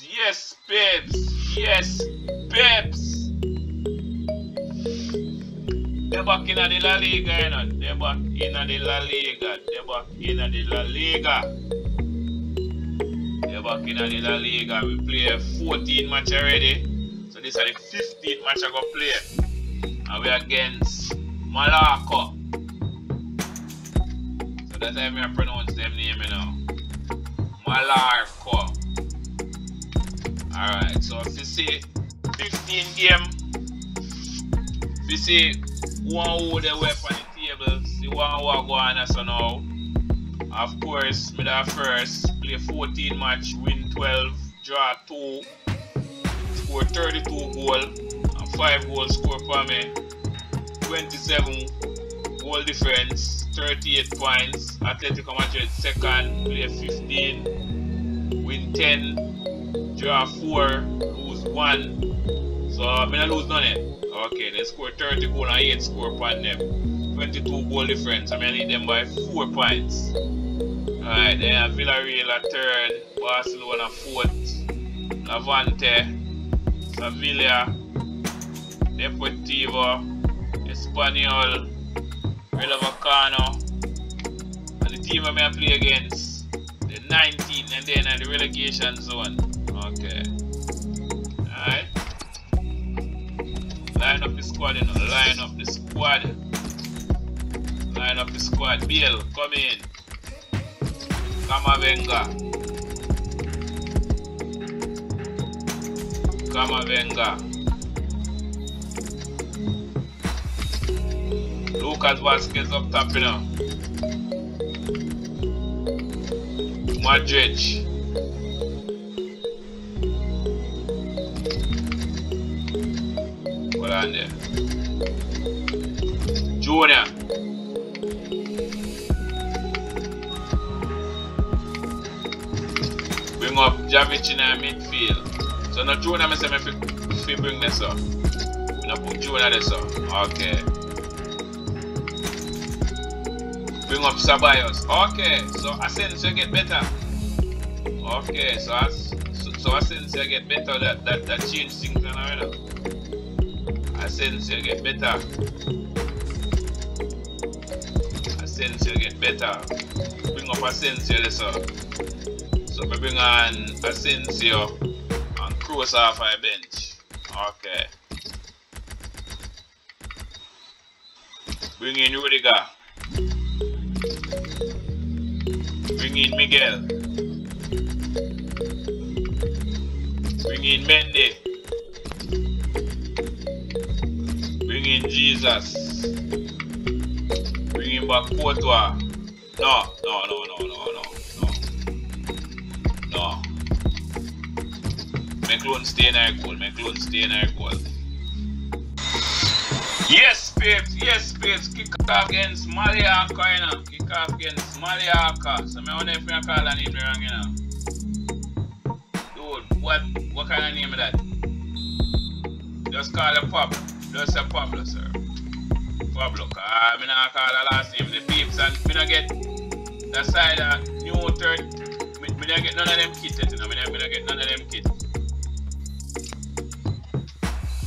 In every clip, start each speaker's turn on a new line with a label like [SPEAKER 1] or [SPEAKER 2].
[SPEAKER 1] Yes, babes. Yes, babes. Yes, babes. They're back in the La Liga, you know. They're back in the La Liga. They're back in the La Liga. They're back in the La Liga. We play 14 match already. So this is the 15th match I go play. And we against Malaco. So that's how I pronounce them name, you know. Malarco. Alright, so if you see 15 game, if you one who the weapon on the table, see one who are going so now. Of course, the first play 14 match, win 12, draw 2, score 32 goal, and 5 goal score for me, 27 goal difference, 38 points. Atletico Madrid second, play 15, win 10, draw 4, lose 1. So I mean I lose none. Okay, they score 30 goal and 8 score upon them. 22 goal difference. I mean I need them by 4 points. Alright, then Villarreal at third, Barcelona fourth, Levante, Sevilla, Deportivo, Espanyol, Rayo Vallecano, and the team I'm to play against, the 19 and then at the relegation zone. Okay. Alright. Line up the squad, you know. Line up the squad. Line up the squad. Bill, come in. Kamavenga. Kamavenga. Lucas Vasquez up top, you know. Madrid. On there. Junior. Bring up Javic in midfield. So now Junior, I say me you bring this up. You know, put Junior this up. Okay. Bring up Ceballos. Okay, so Asensio get better. Okay, so as so, so Asensio get better. That that that change things and already. Asensio get better. Asensio get better. Bring up Asensio up. So we bring on Asensio and Kroos off my bench. Okay. Bring in Rudiger. Bring in Miguel. Bring in Mendy. Bring in Jesus. Bring in back Courtois. No, no, no, no, no, no, no. No. McLean stay in our goal. McLean stay in our. Yes, babes. Yes, babes. Kick off against Mallorca, you know. Kick off against Mallorca. So, I wonder if you call that name wrong, you know. Dude, what what kind of name is that? Just call it Pablo. Just say Pablo, sir. Pablo. I not call the last name. The peeps and me not get the side of new third. Me, me not get none of them kids, you know. Me not, me not get none of them kids.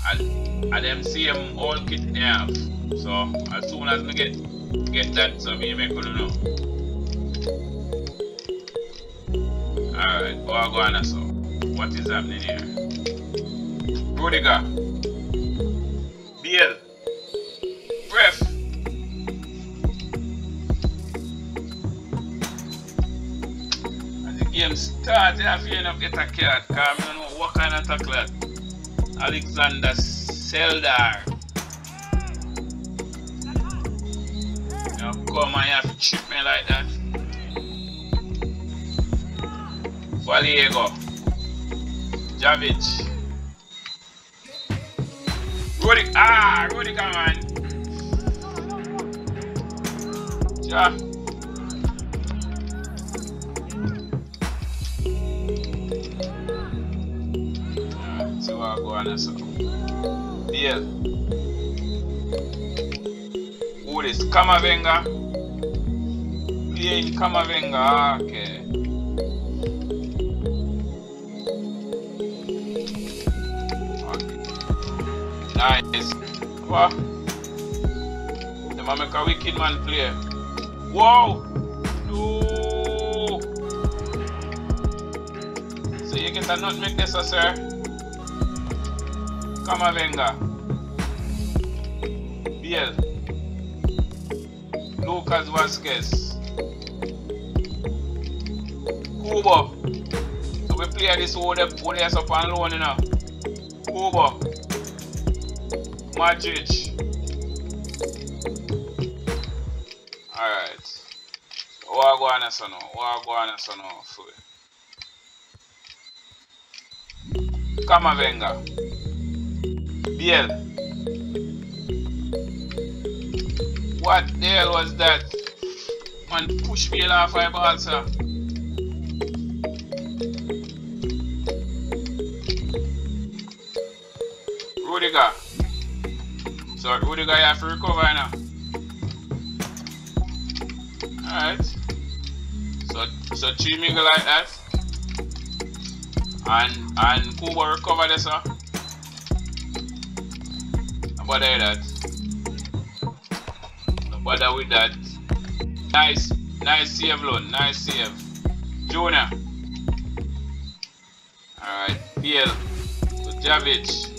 [SPEAKER 1] And, and them same old kit me have. So as soon as me get get that, so me make you know. Alright, go on, go on so. What is happening here? Rudiger. And the game you have to end get a card. Because I don't know what kind of tackle. Alexander Seldar. Know, come and you have to chip me like that. Vallejo. Javic. Rudy. Ah, Rudy, come on. Ja. Alright, so I go on so. Bale. Who is Camavinga? Playing Camavinga. Ah, What? Them a make a wicked man play. Wow! No! So you get a nutmeg this, sir? Camavinga. Bale. Lucas Vázquez. Kubo. So we play this whole whole up on loan, you know. Kubo. Madrid. Alright. What go on so now for Camavinga. What the hell was that? Man, push Bale off my ball, sir. Rudiger. So Rudiger you have to recover now. Alright. So so three mingle like that. And and Kubo recover this sir. No bother that. No bother with that. Nice, nice save Lone, nice save. Junior. Alright, Bale. So Javic.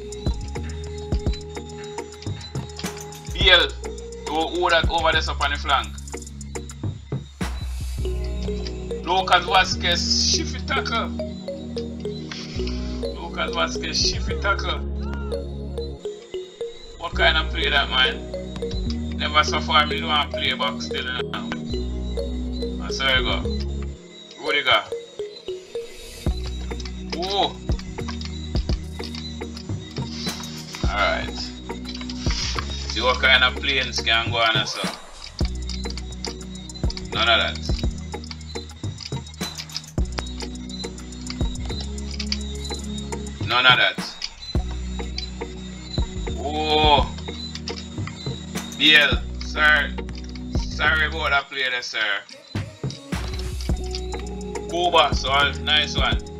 [SPEAKER 1] Bale. Do hold that over this up on the flank. Lucas Vázquez, shifty tackle. Lucas Vázquez, shifty tackle. What kind of play that man? Never so far me don't play back still now. That's how you go. Rudiger. Oh. Alright. See what kind of planes can go on so. None of that. None of that. Oh. Bale, sir. Sorry about that play there, sir. Kubo, so nice one.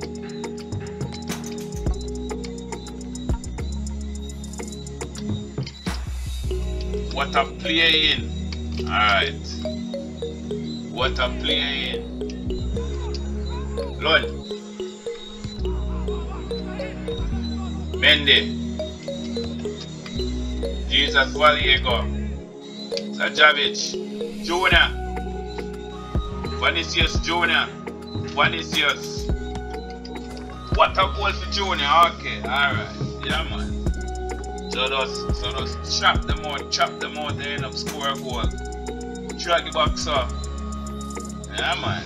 [SPEAKER 1] What a play in. Alright. What a play in. Lord. Mendy. Jesus Vallejo. Sajavic. Jonah. Vinicius Jonah. Vinicius. What a goal for Jonah. Okay, alright. Yeah, man. So just, so just chop them out, chop them out, they end up score a goal. Drag it back, so. Yeah, man.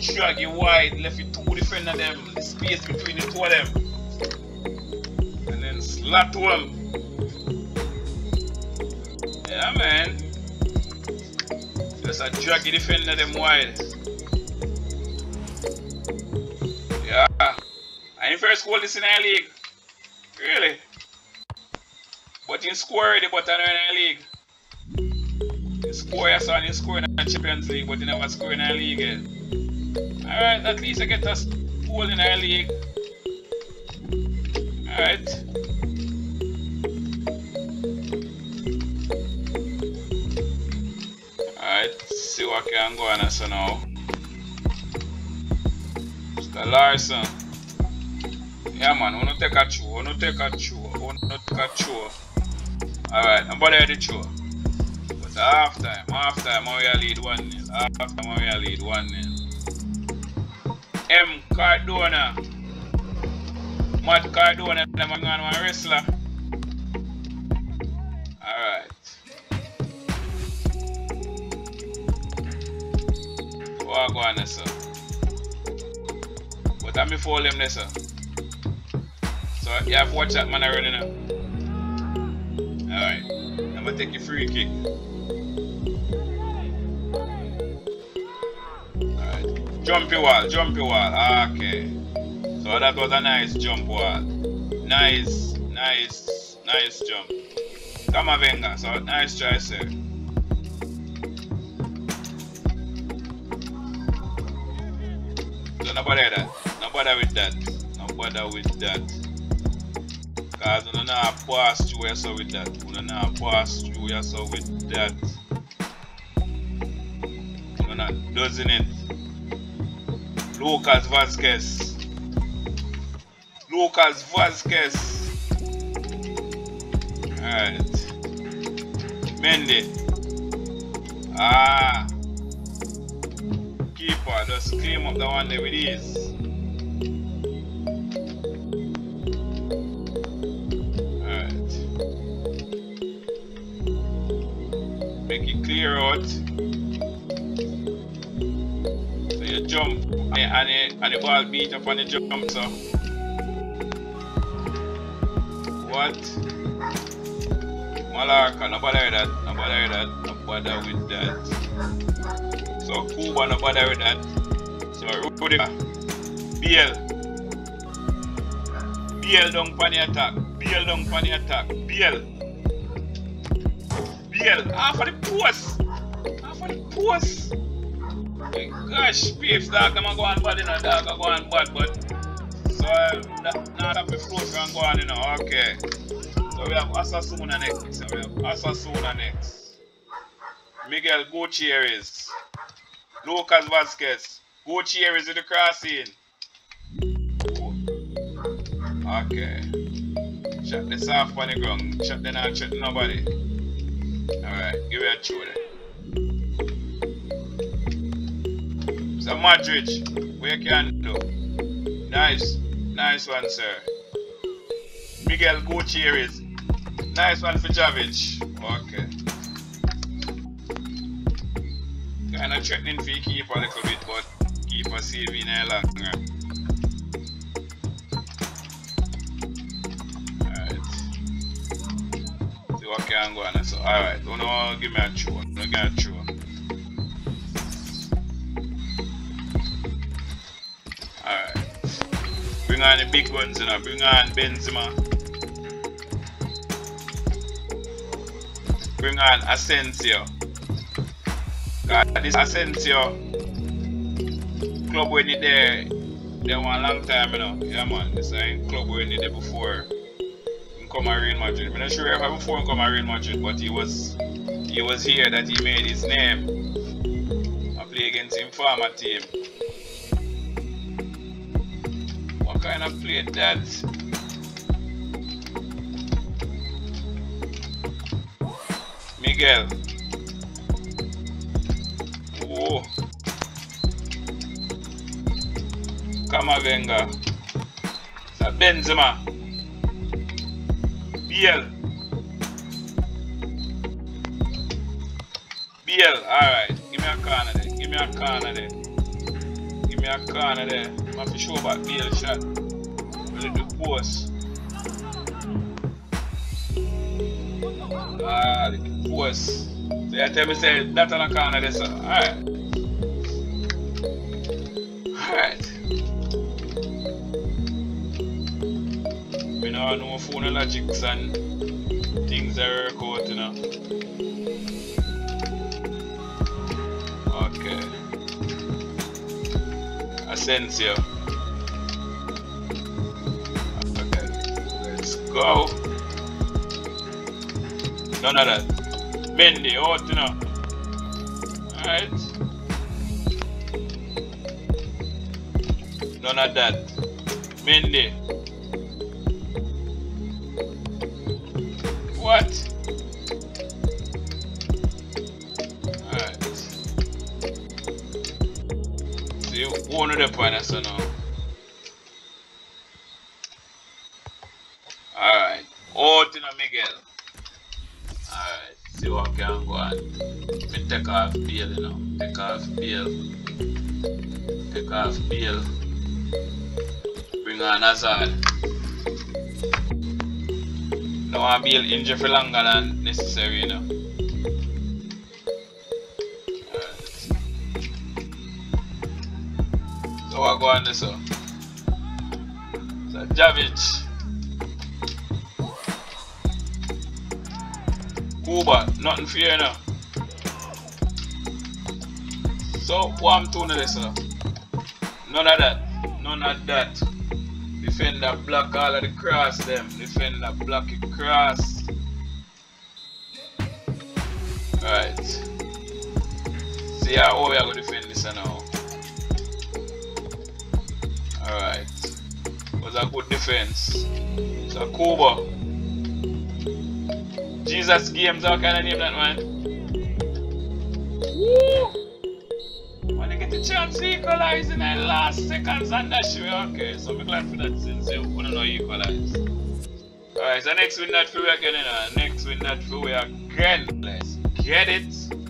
[SPEAKER 1] Drag it wide, left it two defender them, the space between the two of them. And then slap to them. Yeah, man. Just a drag defender them wide. Yeah. And first goal this in our league. Really? But you score already, but I in the league. You score, I saw you score in the Champions League, but you never score in the league. Alright, at least I get us goal in our league. Alright. Alright, see what can go on so now. Mr. Larson. Yeah man, wanna take a chew, wanna take a chew, wanna take a chew. Alright, I'm about to chew. But half time, half time, we lead 1 0. Half time, we lead 1 0. M Cardona. Matt Cardona, them are going to wrestler. Alright. What go on, sir? But I'm before them, sir. So you have to watch that man already now. Alright. I'm gonna take your free kick. Alright. Jumpy wall, jumpy wall. Okay. So that was a nice jump wall. Nice, nice, nice jump. Camavinga, so nice try sir. So bother that. No bother with that. No bother with that. Cause we not pass through yourself with that. We not pass through yourself with that. We not doesn't it. Lucas Vázquez. Lucas Vázquez. Alright. Mendy. Ah. Keeper, just clean up the one there with ease. Out. So you jump and and and the ball beat up on the jump so. What? Malaka, no bother with that, no bother with that, no bother with that. So Kubo, no bother with that. So Rudiger, Bale. Bale down pan the attack, Bale down pan the attack, Bale. Bale, half of the post, half of the post. My gosh, peeps, dog, them a go on bad, you know, dog, a go on bad, but so uh, that, now that be close and go on, you know, okay. So we have Osasuna next. So we have Osasuna next. Miguel Gutierrez. Lucas Vázquez. Gutierrez in the crossing. Okay. Shot this off on the ground. Shot the not shot nobody. Alright, give it a throw there. So Madrid, you can do? Nice. Nice one, sir. Miguel Gutierrez. Nice one for Javic. Okay. Kind of threatening for keep a little bit, but keep a saving a long What can go on. So, alright. Don't know, give me a throw. Don't give a throw. Alright. Bring on the big ones, you know. Bring on Benzema. Bring on Asensio. God, this Asensio club when it there, they want a long time, you know. Yeah, man. This ain't club when it there before. Come to Real Madrid. I'm not sure if before he come to Real Madrid, but he was he was here that he made his name. I play against him former team. What kind of play that? Miguel. Whoa. Camavinga. Sa Benzema. Bale. Bale, alright. Give me a corner there. Give me a corner there. Give me a corner there. I'm have to show back Bale shot. Will it do post? Ah, the post. So you tell me say that on the corner there, so alright. Alright. We know no phone logics and things that work out, you know. Okay. Asensio. Okay. Let's go. None of that. Mendy, out, you know. Alright. None of that. Mendy. What? Alright. See, one of the points, so now. Alright. Oh, Tina Miguel. Alright. See what can go on. Me take off Bale, you know. Take off Bale. Take off Bale. Bring on Hazard. No one be injured for longer than necessary, you know. Alright. So what go on this so? So Javic. Kubo, nothing for you now. So what I'm doing this so? None of that. None of that. Defender block all of the cross them. Defender block it cross. Alright. See how we are going to defend this now. Alright. Was a good defense. So Kubo. Jesus games, how can I name that man? Woo! When you get the chance to equalize in the last seconds and that's you, okay. So I'm glad for that since you wanna know equalize. Alright, so next win that for we again, know. Uh, next win that for we again. Let's get it.